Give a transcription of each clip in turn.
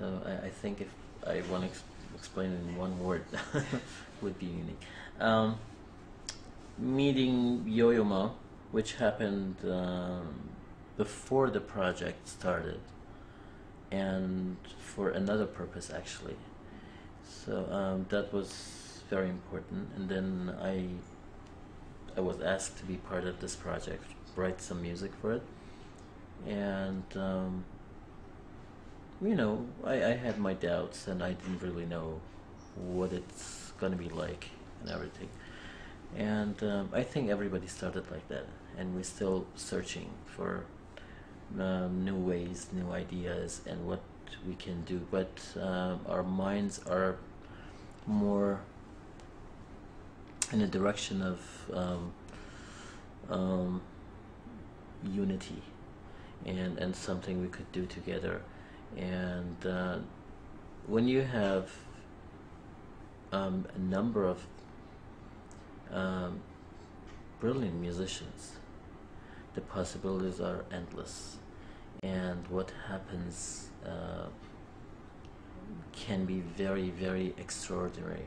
So I, I think if I want to ex- explain it in one word, would be unique. Um, meeting Yo-Yo Ma, which happened um, before the project started, and for another purpose actually. So um, that was very important. And then I I was asked to be part of this project, write some music for it, and um, you know I, I had my doubts and I didn't really know what it's gonna be like and everything. And um, I think everybody started like that, and we're still searching for um, new ways, new ideas, and what we can do. But um, our minds are more in a direction of um, um, unity and and something we could do together. And uh, when you have um, a number of um, brilliant musicians, the possibilities are endless, and what happens uh, can be very, very extraordinary.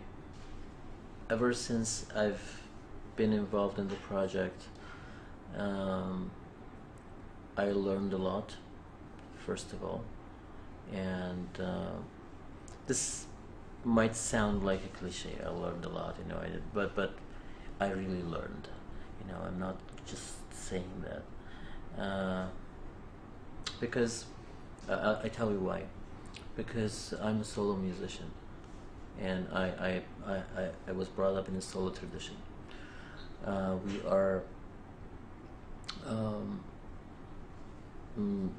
Ever since I've been involved in the project, um, I learned a lot, first of all, and uh, this might sound like a cliche. I learned a lot, you know, I did, but but I really learned. You know, I'm not just saying that uh, because uh, I tell you why. Because I'm a solo musician, and I I, I, I, I was brought up in a solo tradition. Uh, we are um, mm,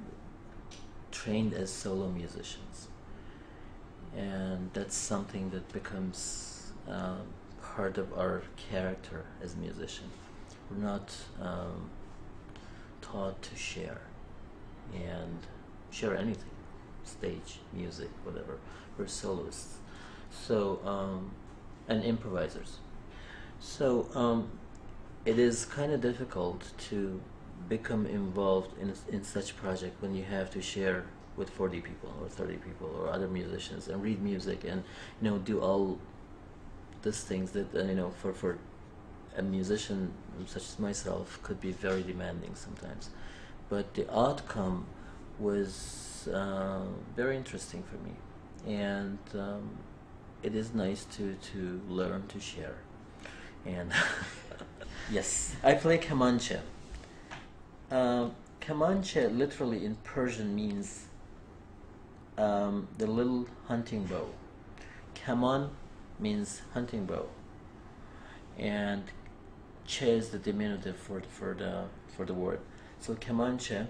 trained as solo musicians, and that's something that becomes um, part of our character as a musician. We're not um, taught to share and share anything stage, music, whatever. We're soloists. So, um, and improvisers. So, um, it is kind of difficult to become involved in, in such project when you have to share with 40 people or 30 people or other musicians and read music and you know do all these things that uh, you know for for a musician such as myself could be very demanding sometimes. But the outcome was uh, very interesting for me. And um, it is nice to to learn to share. And yes. I play kamancha uh, literally in persian means um, the little hunting bow. Kaman means hunting bow. And che is the diminutive for, for the for the word. So kamancha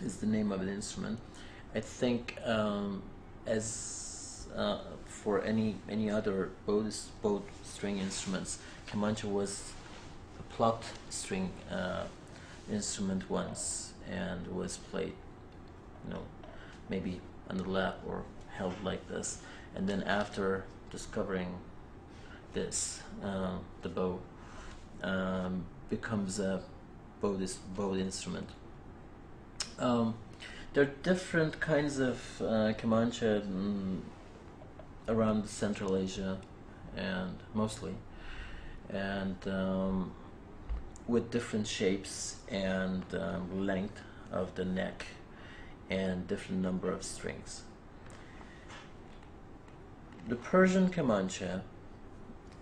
is the name of an instrument. I think um, as uh, for any any other bow, bow string instruments, Kamancha was a plucked string uh, instrument once and was played, you know, maybe on the lap or held like this. And then after discovering this, uh, the bow um, becomes a bowed, bowed instrument. Um, there are different kinds of uh, Kamancha mm, around Central Asia, and mostly, and um, with different shapes and um, length of the neck, and different number of strings. The Persian Kamancha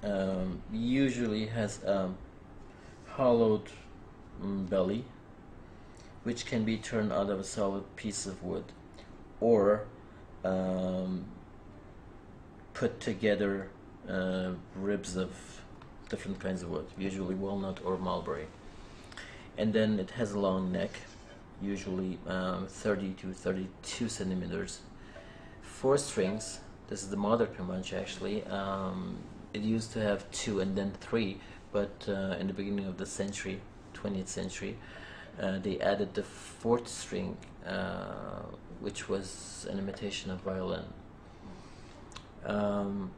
um, usually has a hollowed mm, belly which can be turned out of a solid piece of wood or um, put together uh, ribs of different kinds of wood, usually walnut or mulberry. And then it has a long neck, usually um, 30 to 32 centimeters. Four strings, this is the modern Kamancha actually. Um, it used to have two and then three, but uh, in the beginning of the century, 20th century, uh, they added the fourth string, uh, which was an imitation of violin. Um,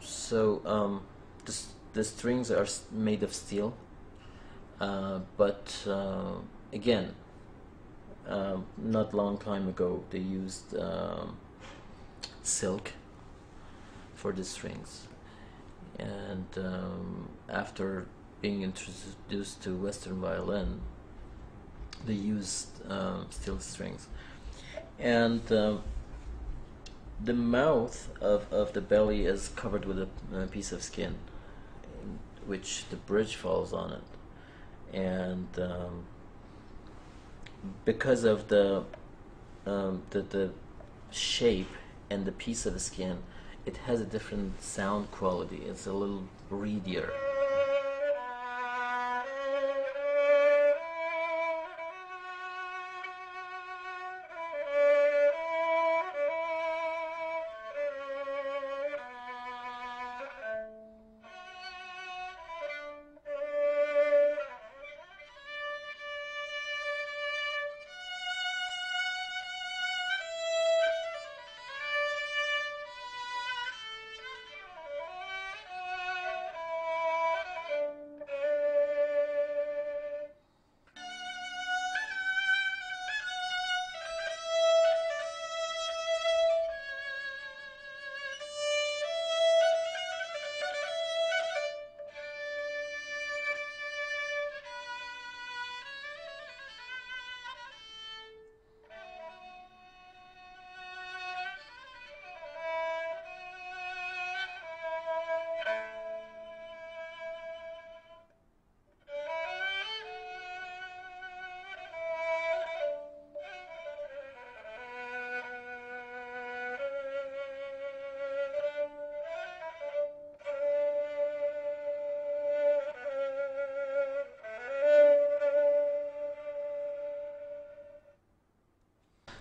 so um, the, the strings are made of steel, uh, but uh, again, um, not long time ago they used um, silk for the strings. And um, after being introduced to western violin they used um, steel strings. And um, the mouth of, of the belly is covered with a, a piece of skin which the bridge falls on it and um, because of the, um, the the shape and the piece of the skin, it has a different sound quality. It's a little reedier.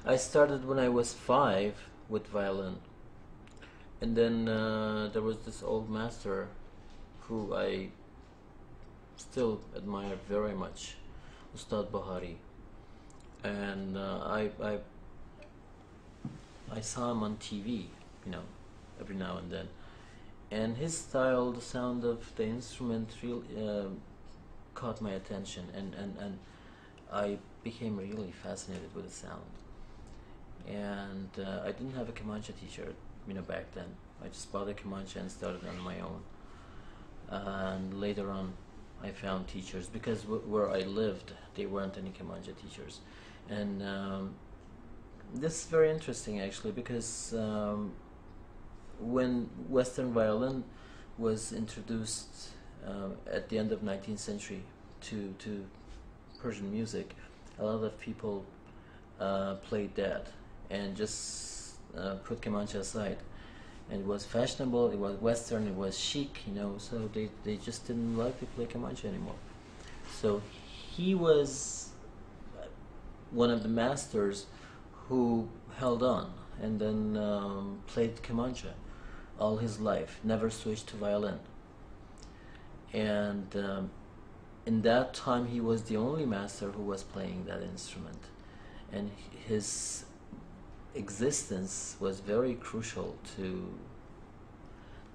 I started when I was five with violin, and then uh, there was this old master who I still admire very much, Ustad Bahari, and uh, I, I I saw him on TV, you know, every now and then, and his style, the sound of the instrument, really uh, caught my attention, and and and I became really fascinated with the sound and uh, I didn't have a Kamancha teacher, you know, back then. I just bought a Kamancha and started on my own. and later on, I found teachers because where I lived, there weren't any Kamancha teachers, and um, this is very interesting actually because um, when Western violin was introduced uh, at the end of 19th century to to Persian music, a lot of people uh, played that and just uh, put Kamancha aside. And it was fashionable, it was Western, it was chic, you know, so they, they just didn't like to play Kamancha anymore. So he was one of the masters who held on and then um, played Kamancha all his life, never switched to violin. And um, in that time, he was the only master who was playing that instrument. And his existence was very crucial to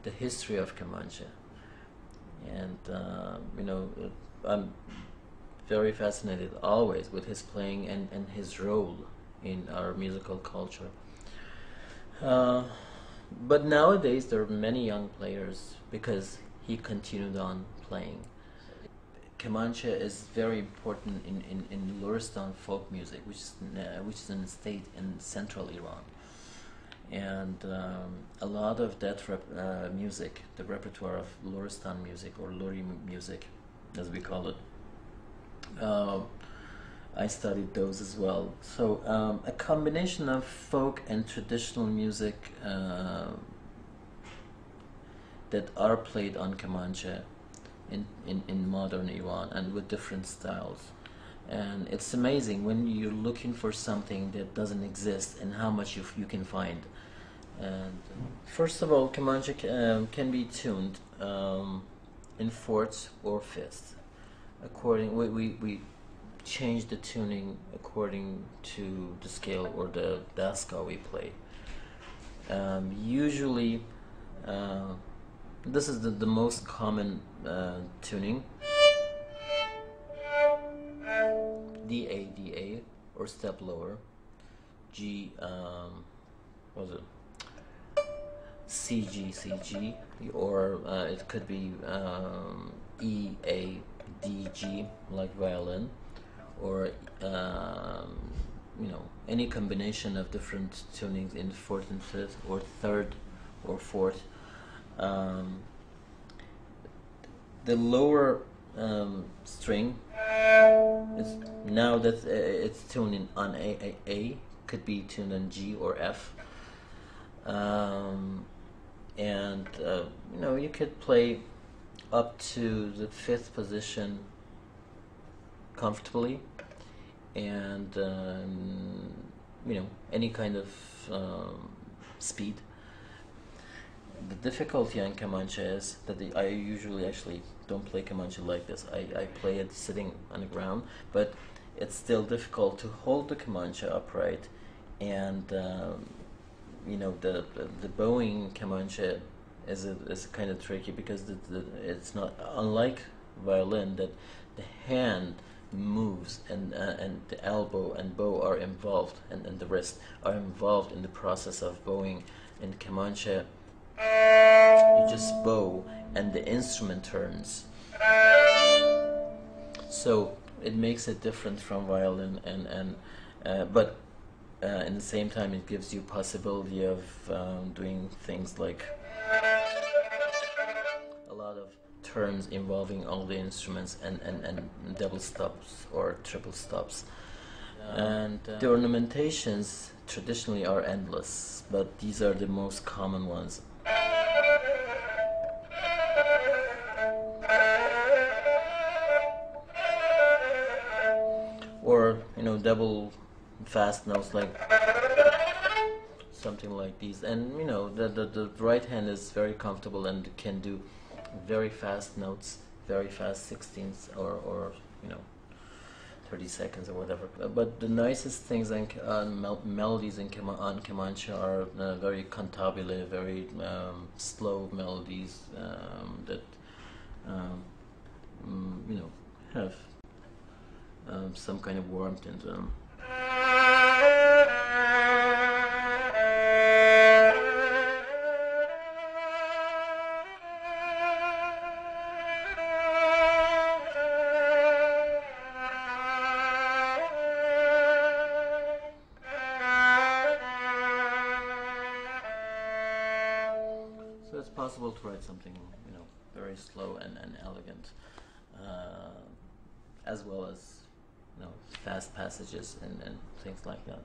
the history of Kamancha. And, uh, you know, I'm very fascinated always with his playing and, and his role in our musical culture. Uh, but nowadays there are many young players because he continued on playing. Kamancha is very important in, in, in Luristan folk music, which is, uh, which is a state in central Iran. And um, a lot of that uh, music, the repertoire of Luristan music or Luri music, as we call it, uh, I studied those as well. So um, a combination of folk and traditional music uh, that are played on Kamancha in, in, in modern Iran and with different styles. And it's amazing when you're looking for something that doesn't exist and how much you, you can find. And first of all, Kamancha um, can be tuned um, in fourths or fifths. According, we, we, we change the tuning according to the scale or the dastgah we play. Um, usually, uh, this is the, the most common uh, tuning. D A D A or step lower. G, um, what was it? C G C G, or uh, it could be um, E A D G like violin, or um, you know any combination of different tunings in fourth and fifth, or third, or fourth. Um, the lower um, string is now that uh, it's tuned in on a, a, a could be tuned on G or F. Um, and uh, you know you could play up to the fifth position comfortably and um, you know any kind of um, speed the difficulty on Kamancha is that the, I usually actually don't play Kamancha like this. I, I play it sitting on the ground but it's still difficult to hold the Kamancha upright and um, you know the the, the bowing Kamancha is a, is kind of tricky because the, the, it's not unlike violin that the hand moves and uh, and the elbow and bow are involved and, and the wrist are involved in the process of bowing in Kamancha you just bow and the instrument turns. So it makes it different from violin and and uh, but uh, in the same time it gives you possibility of um, doing things like a lot of turns involving all the instruments and, and, and double stops or triple stops. And uh, the ornamentations traditionally are endless but these are the most common ones double fast notes like something like these and you know the, the, the right hand is very comfortable and can do very fast notes very fast 16ths or, or you know 30 seconds or whatever. But the nicest things on, on mel melodies in Kema on Kamancha are uh, very cantabile very um, slow melodies um, that um, mm, you know have um, some kind of warmth into them. So it's possible to write something, you know, very slow and, and elegant, uh, as well as, you know, fast passages and, and things like that.